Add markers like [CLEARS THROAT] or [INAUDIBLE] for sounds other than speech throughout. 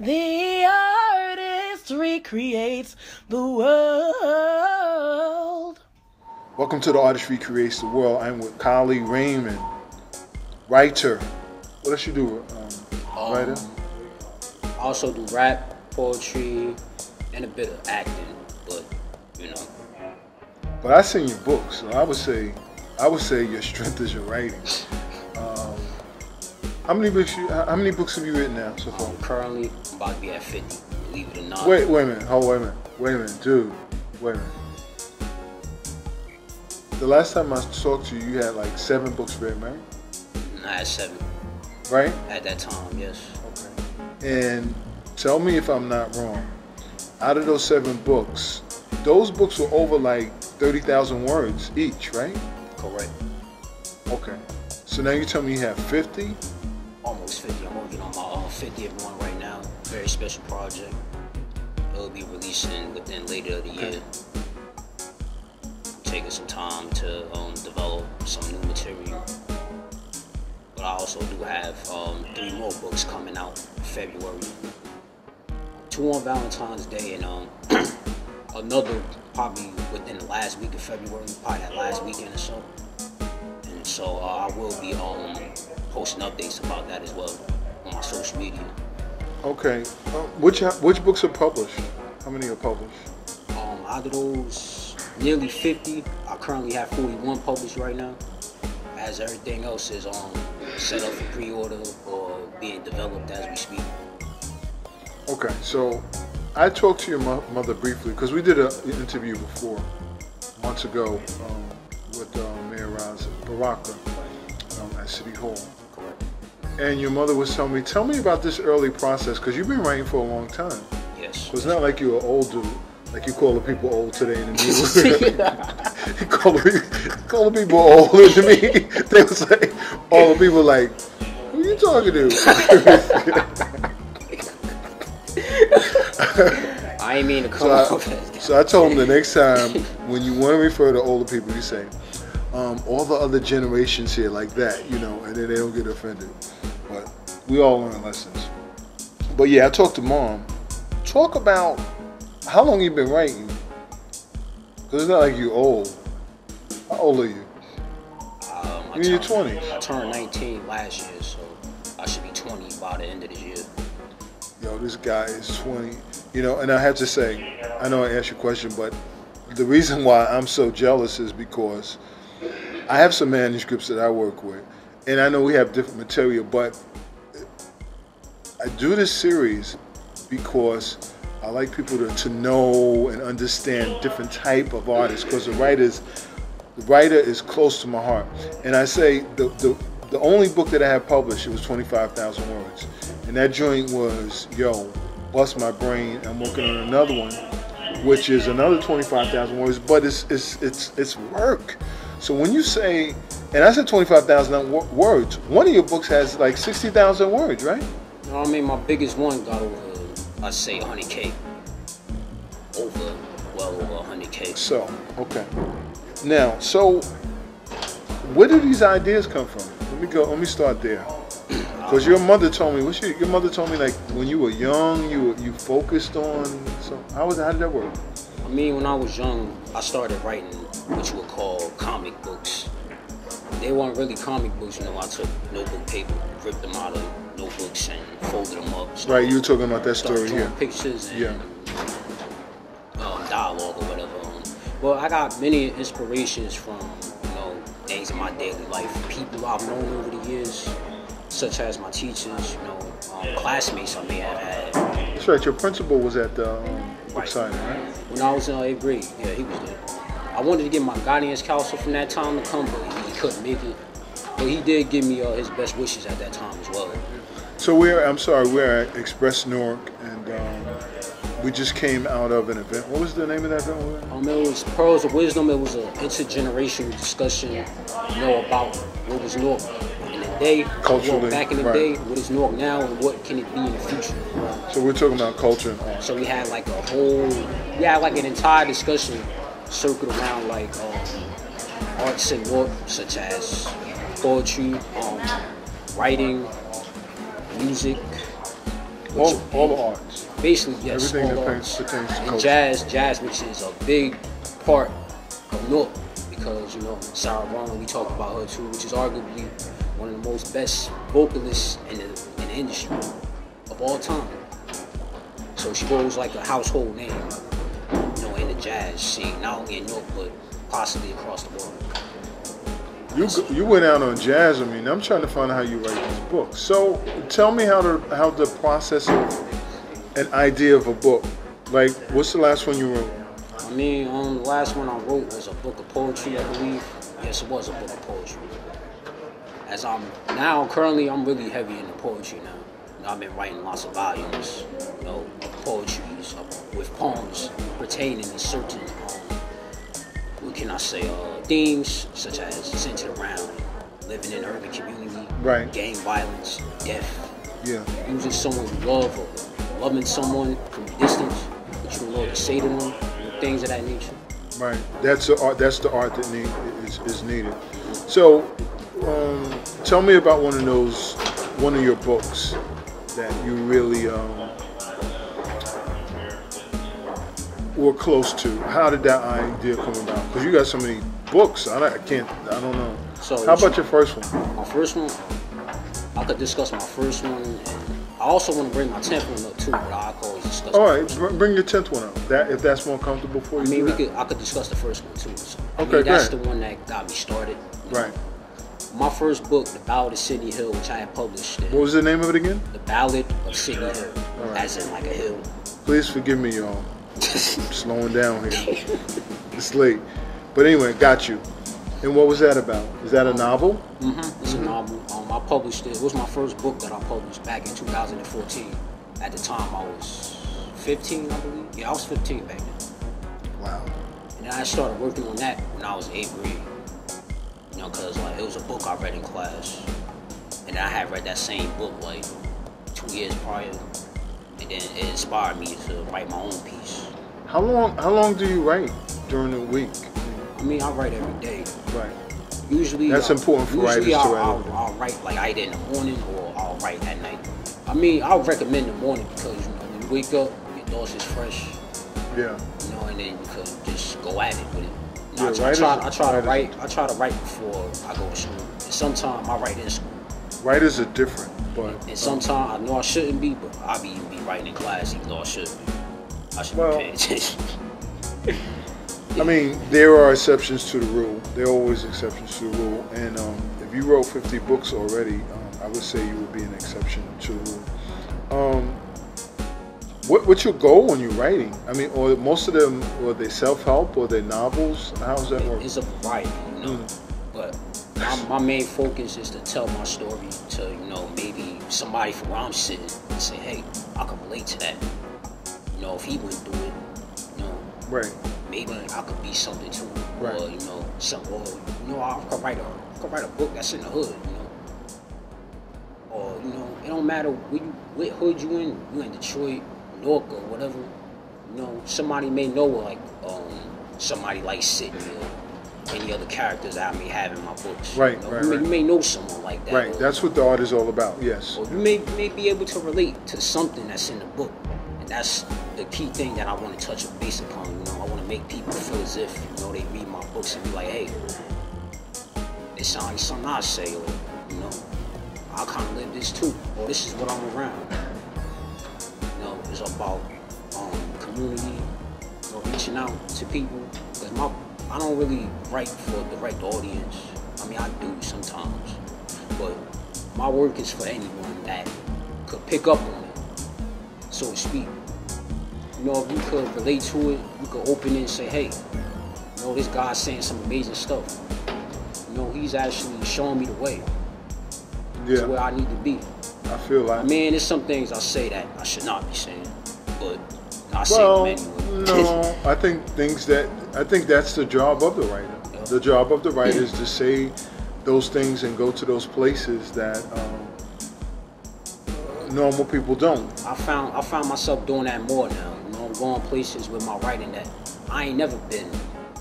The artist recreates the world. Welcome to the Artist Recreates the World. I'm with Khali Raymond, writer. What does she do? Um, writer? I also do rap, poetry, and a bit of acting, but you know. But I seen your books, so I would say, I would say your strength is your writing. How many books? You, how many books have you written now so far? Currently, I'm currently about to be at 50, believe it or not. Wait, wait a minute. Hold, wait a minute. Wait a minute, dude. Wait a minute. The last time I talked to you, you had like seven books written, right? I had seven Right? at that time, yes. Okay. And tell me if I'm not wrong. Out of those seven books, those books were over like 30,000 words each, right? Correct. Okay. So now you tell me you have 50? Almost 50. I'm working on my uh, 50th one right now. Very special project. It'll be releasing within later of the year. Taking some time to um, develop some new material. But I also do have um, three more books coming out in February. Two on Valentine's Day and um, [CLEARS THROAT] another probably within the last week of February, probably that last weekend or so. And so uh, I will be um, posting updates about that as well on my social media. Okay. Uh, which which books are published? How many are published? Um, out of those nearly 50, I currently have 41 published right now. As everything else is um, set up for pre-order or being developed as we speak. Okay. So I talked to your mo- mother briefly because we did an interview before months ago um, with uh, Mayor Ras Baraka um, at City Hall. And your mother was telling me, tell me about this early process because you've been writing for a long time. Yes. So it's not like you're an old dude, like you call the people old today in the news. you call the, call the people old in the me. [LAUGHS] They was like, all the people like, who you talking to? [LAUGHS] I ain't mean to come so, I, so I told him the next time when you want to refer to older people, you say, um, all the other generations here like that, you know, and then they don't get offended. But we all learn lessons. But yeah, I talked to mom. Talk about how long you been writing. Because it's not like you old. How old are you? Um, I You're in your turned- 20s. I turned 19 last year, so I should be 20 by the end of this year. Yo, this guy is 20. You know, and I have to say, I know I asked you a question, but the reason why I'm so jealous is because I have some manuscripts that I work with, and I know we have different material, but I do this series because I like people to, to know and understand different type of artists because the writers the writer is close to my heart. And I say the, the the only book that I have published it was 25,000 words, and that joint was yo bust my brain. I'm working on another one, which is another 25,000 words, but it's it's it's it's work. So when you say, and I said 25,000 words, one of your books has like 60,000 words, right? You know what I mean? My biggest one got over, I say 100K. Over, well over 100K. So okay. Now, so where do these ideas come from? Let me go. Let me start there. [CLEARS THROAT] Because your mother told me, what's your, your mother told me like when you were young, you were- you focused on. So how was how did that work? I mean, when I was young, I started writing what you would call comic books. They weren't really comic books, you know. I took notebook paper, ripped them out of notebooks, and folded them up. Right, you were talking about that story here. pictures and Yeah. um, dialogue or whatever. Um, well, I got many inspirations from you know things in my daily life, people I've known over the years, such as my teachers, you know, um, classmates I may have had. That's right. Your principal was at the um, book Right. signing, right? When I was in eighth grade, yeah, he was there. I wanted to get my guidance counselor from that time to come, but couldn't make it. But he did give me all his best wishes at that time as well. So we're I'm sorry, we're at Express Newark, and um, we just came out of an event. What was the name of that event? Um, it was Pearls of Wisdom. It was an intergenerational discussion, you know, about what was Newark in the day, Culturally, back in the right. day, what is Newark now, and what can it be in the future. So we're talking about culture. So we had like a whole, yeah, like an entire discussion circled around like um, arts and work such as poetry, um, writing, music, All, all the arts. Basically, yes, Everything all that arts. pertains to and jazz, jazz, which is a big part of Newark, because you know Sarah Vaughan, we talked about her too, which is arguably one of the most best vocalists in the, in the industry of all time. So she goes like a household name, you know, in the jazz scene, not only in Newark but possibly across the world. You you went out on jazz. I mean, I'm trying to find out how you write these books. So tell me how the how the process of an idea of a book. Like, what's the last one you wrote? I mean, um, the last one I wrote was a book of poetry, I believe. Yes, it was a book of poetry. As I'm now, currently, I'm really heavy into poetry now. You know, I've been writing lots of volumes, you know, of poetries with poems pertaining to certain, can I say, uh, themes such as centered around living in urban community, Right. gang violence, death, Yeah. losing someone you love or loving someone from a distance, but you what to say to them, things of that nature. Right. That's the art. That's the art that need, is, is needed. So, um, tell me about one of those, one of your books that you really um, were close to. How did that idea come about? Because you got so many books. I, I can't. I don't know. So- How about your first one? My first one, I could discuss my first one, and I also want to bring my tenth one up too, but I always discuss. All right, bring your tenth one up. That if that's more comfortable for you. I mean, we that. could. I could discuss the first one too. So, I Okay, mean, that's great. the one that got me started. Right. My first book, The Ballad of Sydney Hill, which I had published. What was the name of it again? The Ballad of Sydney Hill, right. as in like a hill. Please forgive me, y'all. I'm [LAUGHS] slowing down here. It's late. But anyway, got you. And what was that about? Is that a novel? hmm It's a novel. Um, I published it. It was my first book that I published back in 2014. At the time, I was 15, I believe. Yeah, I was 15 back then. Wow. And then I started working on that when I was eighth grade. You know, cause like it was a book I read in class, and I had read that same book like two years prior, and then it inspired me to write my own piece. How long? How long do you write during the week? I mean, I write every day. Right. Usually, That's I'll- important for usually writers to I'll, write I'll. I'll write like either in the morning or I'll write at night. I mean, I'll recommend the morning because you know when you wake up, your thoughts is fresh. Yeah. you know, and then you could just go at it with it. You know, Yeah, I, try, I try, I try to write. I try to write before I go to school. And sometimes I write in school, Writers are different, but and um, sometimes I know I shouldn't be, but I be be writing in class even though I should be. I Well- be paying attention. I mean, there are exceptions to the rule. There are always exceptions to the rule. And um, if you wrote 50 books already, um, I would say you would be an exception to the rule. Um, what, what's your goal when you're writing? I mean, or most of them, are they self-help or they novels? How's that work? It's a variety, you know. Mm. But my, my main focus is to tell my story to you know maybe somebody from where I'm sitting and say, hey, I can relate to that. You know, if he went through it, you know, Right. maybe I could be something to him, Right. or you know, some, or you know, I could write a, I could write a book that's in the hood, you know, or you know, it don't matter where you, what hood you in, you in Detroit, Newark, or whatever, you know, somebody may know like um, somebody like Sidney or any other characters that I may have in my books. Right, you know? right, you, may, right. you may know someone like that, Right. or- That's what the art is all about. Yes. or you may, you may be able to relate to something that's in the book. And that's the key thing that I want to touch base upon. You know, I want to make people feel as if, you know, they read my books and be like, hey, it sounds like something I say, or, you know, I kind of live this too, or this is what I'm around. You know, it's about um, community, you know, reaching out to people. Because my, I don't really write for a direct audience. I mean, I do sometimes. But my work is for anyone that could pick up on it, so to speak. You know, if you could relate to it, you could open it and say, hey, you know, this guy's saying some amazing stuff. You know, he's actually showing me the way to where I need to be. I feel like. Man, there's some things I say that I should not be saying, but I say Well, them anyway. no, [LAUGHS] I think things that I think that's the job of the writer. Yeah. The job of the writer is to [CLEARS THROAT] say those things and go to those places that um, normal people don't. I found I found myself doing that more now. I'm going places with my writing that I ain't never been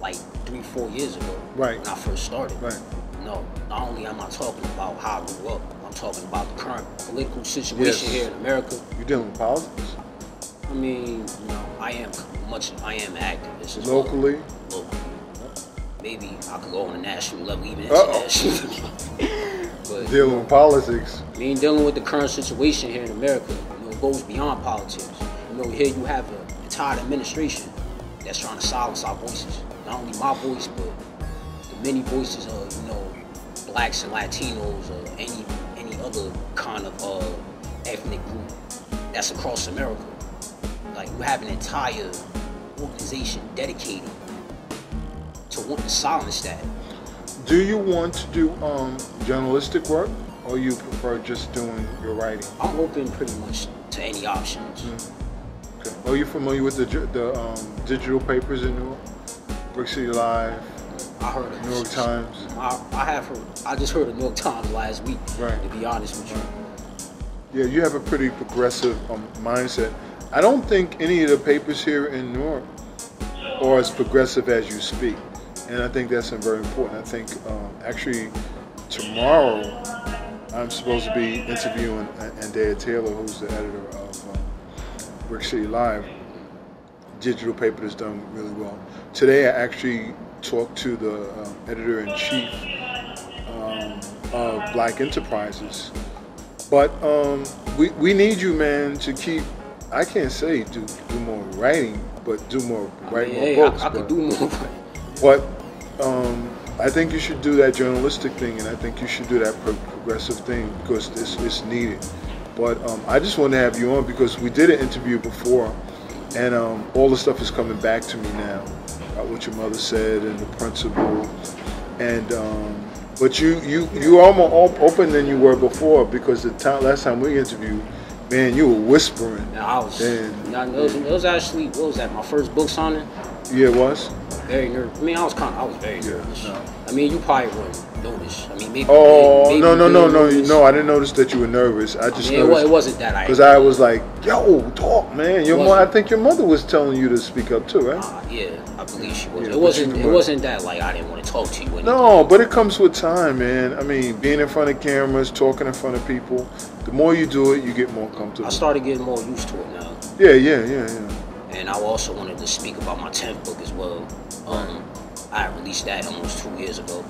like three, four years ago. Right. When I first started. Right. No, not only am I talking about how I grew up, I'm talking about the current political situation Yes. here in America. You dealing with politics I mean, you know, I am much, I am activist as well. locally? Locally. Maybe I could go on a national level, even international. [LAUGHS] but Dealing with politics. I mean, dealing with the current situation here in America, you know, it goes beyond politics. You know, here you have an entire administration that's trying to silence our voices. Not only my voice, but the many voices of, you know, blacks and Latinos or any any other kind of uh, ethnic group that's across America. Like you have an entire organization dedicated to want to silence that. Do you want to do um, journalistic work, or you prefer just doing your writing? I'm open pretty much to any options. Okay. Are you familiar with the the um, digital papers in New York? Brick City Live, I heard of New York Times. I, I have heard. I just heard the New York Times last week. Right. To be honest with you, Yeah, you have a pretty progressive um, mindset. I don't think any of the papers here in New York are as progressive as you speak, and I think that's very important. I think um, actually tomorrow I'm supposed to be interviewing Andrea Taylor, who's the editor of Brick City Live. Digital paper that's done really well. Today I actually talked to the um, editor in chief um, of Black Enterprises. But um, we, we need you, man, to keep. I can't say do do more writing, but do more I write mean, more hey, books. I, I but, could do more. but um, I think you should do that journalistic thing, and I think you should do that pro- progressive thing because it's, it's needed. But um, I just want to have you on because we did an interview before, and um, all the stuff is coming back to me now about what your mother said and the principle, and um, but you you you are more op- open than you were before because the time last time we interviewed, man, you were whispering. And I was. And- it, was, it was actually what was that? My first book signing. Yeah, it was. Very nervous. I mean, I was kind of. I was very Yeah, nervous. no. I mean, you probably wouldn't notice. I mean, maybe. Oh maybe no no no no no! I didn't notice that you were nervous. I I just mean, it, it wasn't that. I. because I was like, "Yo, talk, man." Your mom, I think your mother was telling you to speak up too, right? Uh, yeah, I believe she was. Yeah, it wasn't. It wasn't that like I didn't want to talk to you. No, but it comes with time, man. I mean, being in front of cameras, talking in front of people. The more you do it, you get more comfortable. I started getting more used to it now. Yeah, yeah, yeah, yeah. and I also wanted to speak about my tenth book as well. Um, I released that almost two years ago.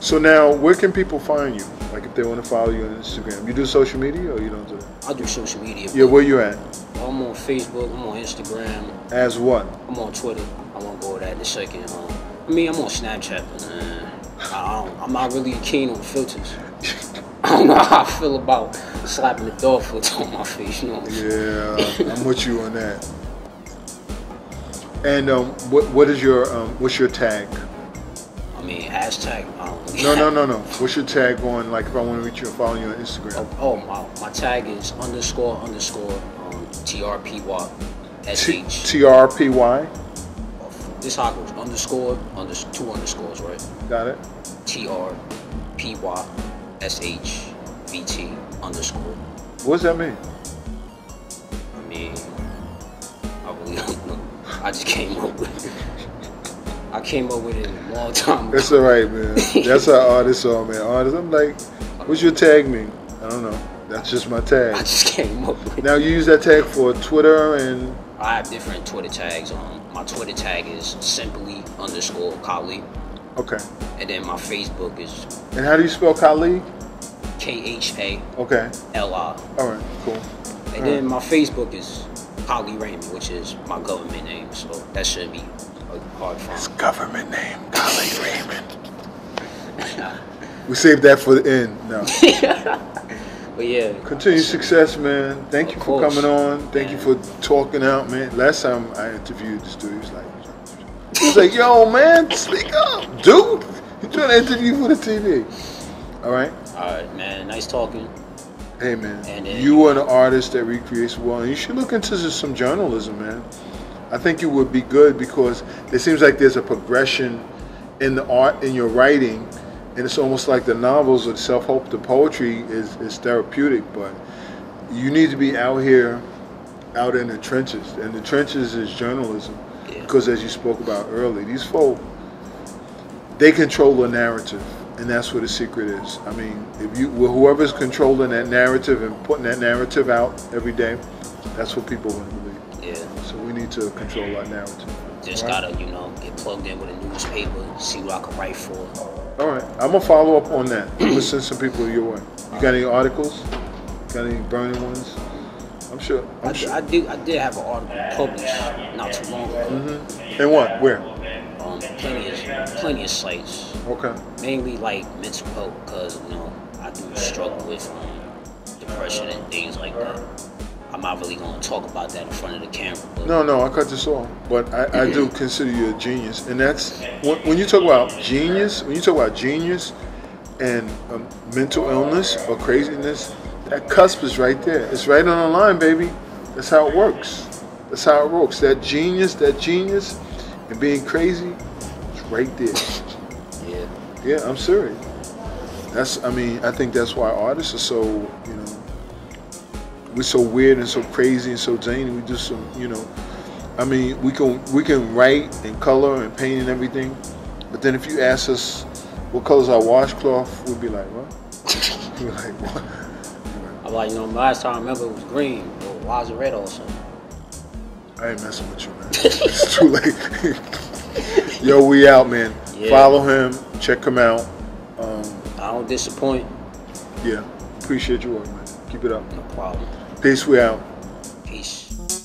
So now, where can people find you? Like, if they want to follow you on Instagram, you do social media or you don't do it? I do social media. Yeah, where you at? I'm on Facebook. I'm on Instagram. As what? I'm on Twitter. I won't go over that in a second. Um, I mean, I'm on Snapchat, but uh, I i'm not really keen on filters. [LAUGHS] I don't know how I feel about slapping the dog foot on my face. You know. Yeah, I'm with you on that. [LAUGHS] And um, what what is your um, what's your tag? I mean, hashtag. No, no, [LAUGHS] no, no. What's your tag on? Like, if I want to reach you and follow you on Instagram. Oh, oh, my, my tag is underscore underscore um, trpy T. T R P Y. This how it goes. Underscore, under, two underscores, right? Got it. T R P Y S H V T underscore. What does that mean? I mean, I know. I just came up with it. I came up with it a long time ago. It's all right, man. [LAUGHS] That's how artists are, man. Artists, I'm like, what's your tag mean? I don't know. That's just my tag. I just came up with. Now you use that tag for Twitter and I have different Twitter tags. Um, my Twitter tag is simply underscore Khali. okay. And then my Facebook is And how do you spell Khali? K H A Okay. L I. All right. Cool. And then my Facebook is Khali Raymond, which is my government name. So that should be a hard find. Government name, Khali Raymond. [LAUGHS] We saved that for the end. No. [LAUGHS] But yeah. Continued success, man. Thank you for coming on. Thank you for talking out, man. Last time I interviewed this dude, he was like, he was like, yo, man, speak up, dude. You trying to interview for the TV? All right. Alright, man. Nice talking. Hey, man. Then- you are an artist that recreates well, and you should look into some journalism, man. I think you would be good because it seems like there's a progression in the art in your writing, and it's almost like the novels or the self-help, the poetry is, is therapeutic, but you need to be out here, out in the trenches, and the trenches is journalism. Yeah. Because as you spoke about earlier, these folk, they control the narrative, and that's where the secret is. I mean, if you well, whoever's controlling that narrative and putting that narrative out every day, that's what people want to believe. Yeah. So we need to control our narrative. Just right? gotta, you know, get plugged in with a newspaper, see what I can write for. All right, I'm gonna follow up on that. I'm gonna send some people your way. You got any articles? Got any burning ones? I'm sure. I, I'm sure. I did, I did have an article published not too long ago. Mm-hmm. And what? Where? Um, plenty plenty of sites. Okay. mainly like mental health because you know I do struggle with um, depression and things like that. I'm not really going to talk about that in front of the camera, No, no, I cut this off. But I, I do [CLEARS THROAT] consider you a genius, and that's when, when you talk about genius. When you talk about genius and um, mental illness or craziness, that cusp is right there. It's right on the line, baby. That's how it works. That's how it works. That genius, that genius, and being crazy, right there. yeah, Yeah, I'm serious. That's, I mean, I think that's why artists are so, you know, we're so weird and so crazy and so zany. We do some, you know, I mean, we can we can write and color and paint and everything, but then if you ask us what color's our washcloth, we'd be like, what? [LAUGHS] We're like, what? I'm like you know last time I remember it was green, but why is it red also? I ain't messing with you, man. [LAUGHS] it's too late. [LAUGHS] Yo, we out, man. Yeah. Follow him, check him out. Um, I don't disappoint, yeah, appreciate your work, man. Keep it up. no problem. Peace. We out. Peace.